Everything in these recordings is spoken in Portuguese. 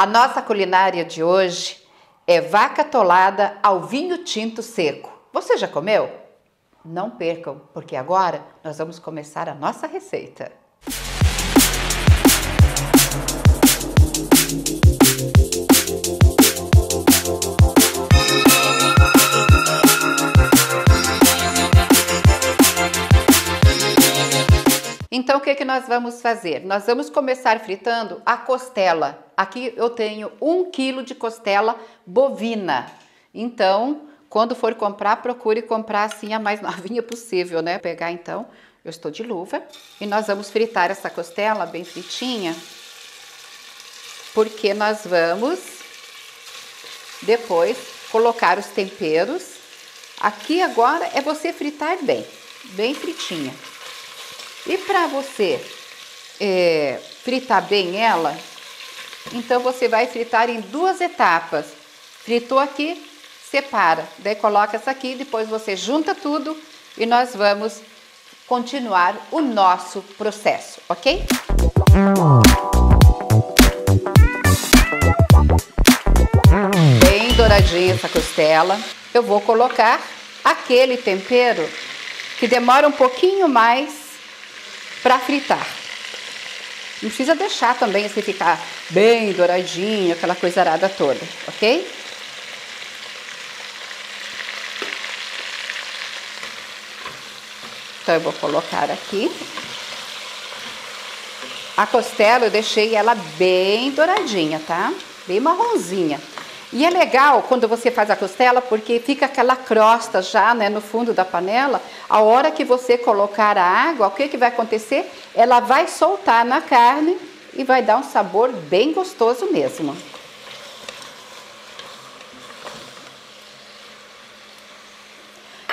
A nossa culinária de hoje é vaca tolada ao vinho tinto seco. Você já comeu? Não percam, porque agora nós vamos começar a nossa receita. Então, o que, que nós vamos fazer? Nós vamos começar fritando a costela. Aqui eu tenho um quilo de costela bovina. Então, quando for comprar, procure comprar assim a mais novinha possível, né? Pegar então, eu estou de luva e nós vamos fritar essa costela bem fritinha, porque nós vamos depois colocar os temperos. Aqui agora é você fritar bem, bem fritinha. E para você é, fritar bem ela, então você vai fritar em duas etapas. Fritou aqui, separa. Daí coloca essa aqui, depois você junta tudo e nós vamos continuar o nosso processo, ok? Bem douradinha essa costela. Eu vou colocar aquele tempero que demora um pouquinho mais para fritar. Não precisa deixar também assim ficar bem douradinho, aquela coisa arada toda, ok? Então eu vou colocar aqui. A costela eu deixei ela bem douradinha, tá? Bem marronzinha. E é legal quando você faz a costela porque fica aquela crosta já né, no fundo da panela. A hora que você colocar a água, o que, que vai acontecer? Ela vai soltar na carne e vai dar um sabor bem gostoso mesmo.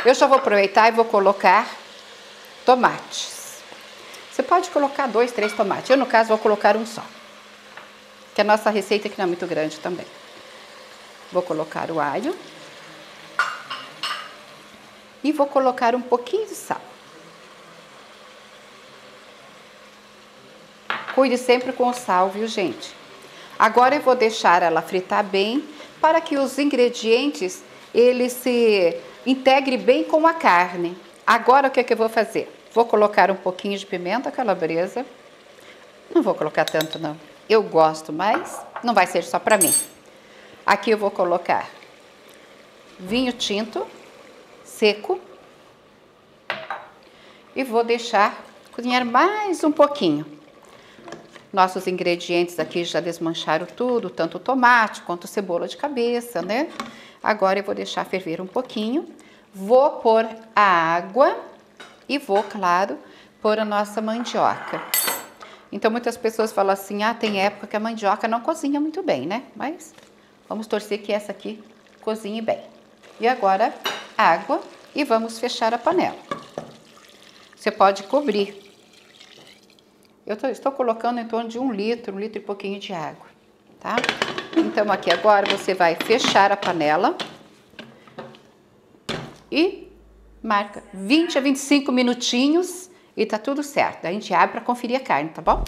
Eu já vou aproveitar e vou colocar tomates. Você pode colocar dois, três tomates. Eu, no caso, vou colocar um só. Que a nossa receita aqui não é muito grande também. Vou colocar o alho. E vou colocar um pouquinho de sal. Cuide sempre com o sal, viu, gente? Agora eu vou deixar ela fritar bem para que os ingredientes eles se integre bem com a carne. Agora o que, é que eu vou fazer? Vou colocar um pouquinho de pimenta calabresa. Não vou colocar tanto não. Eu gosto, mas não vai ser só para mim. Aqui eu vou colocar vinho tinto seco e vou deixar cozinhar mais um pouquinho. Nossos ingredientes aqui já desmancharam tudo, tanto o tomate quanto cebola de cabeça, né? Agora eu vou deixar ferver um pouquinho. Vou pôr a água e vou, claro, pôr a nossa mandioca. Então muitas pessoas falam assim: "Ah, tem época que a mandioca não cozinha muito bem, né?" Mas Vamos torcer que essa aqui cozinhe bem. E agora, água e vamos fechar a panela. Você pode cobrir. Eu tô, estou colocando em torno de um litro, um litro e pouquinho de água, tá? Então, aqui agora você vai fechar a panela e marca 20 a 25 minutinhos e tá tudo certo. A gente abre para conferir a carne, tá bom?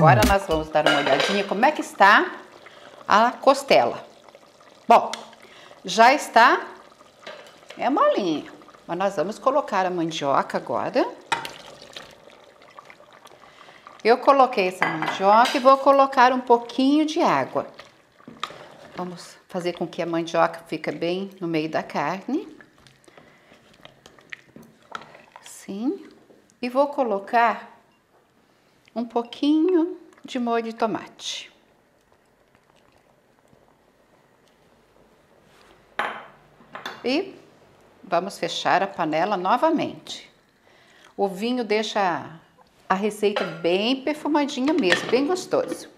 Agora nós vamos dar uma olhadinha como é que está a costela. Bom, já está é molinha, mas nós vamos colocar a mandioca agora. Eu coloquei essa mandioca e vou colocar um pouquinho de água. Vamos fazer com que a mandioca fique bem no meio da carne. Sim. E vou colocar um pouquinho de molho de tomate. E vamos fechar a panela novamente. O vinho deixa a receita bem perfumadinha mesmo, bem gostoso.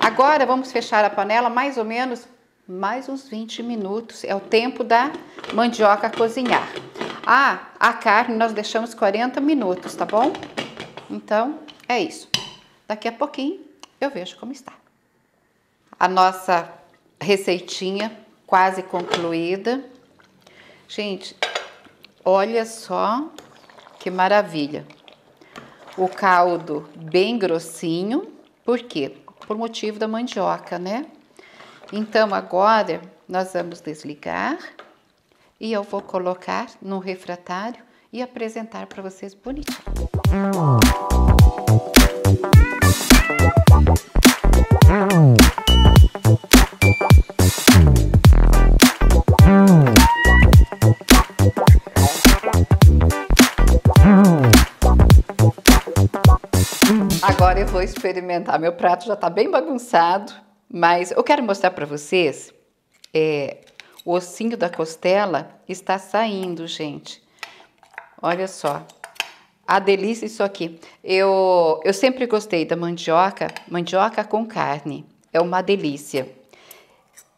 Agora vamos fechar a panela mais ou menos mais uns 20 minutos, é o tempo da mandioca cozinhar. Ah, a carne nós deixamos 40 minutos, tá bom? Então, é isso. Daqui a pouquinho eu vejo como está. A nossa receitinha quase concluída. Gente, olha só que maravilha. o caldo bem grossinho. Por quê? Por motivo da mandioca, né? Então agora nós vamos desligar e eu vou colocar no refratário e apresentar para vocês bonitinho. Agora eu vou experimentar. Meu prato já está bem bagunçado, mas eu quero mostrar para vocês. É, o ossinho da costela está saindo, gente. Olha só. A delícia isso aqui. Eu, eu sempre gostei da mandioca, mandioca com carne. É uma delícia.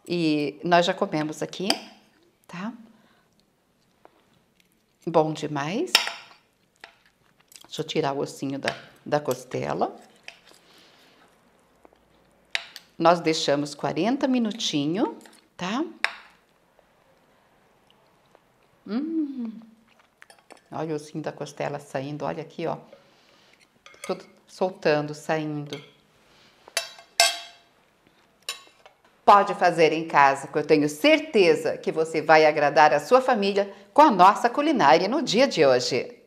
E nós já comemos aqui, tá? Bom demais. Deixa eu tirar o ossinho da, da costela. Nós deixamos 40 minutinhos, tá? Hum. Olha o ossinho da costela saindo, olha aqui, ó. Tudo soltando, saindo. Pode fazer em casa, que eu tenho certeza que você vai agradar a sua família com a nossa culinária no dia de hoje.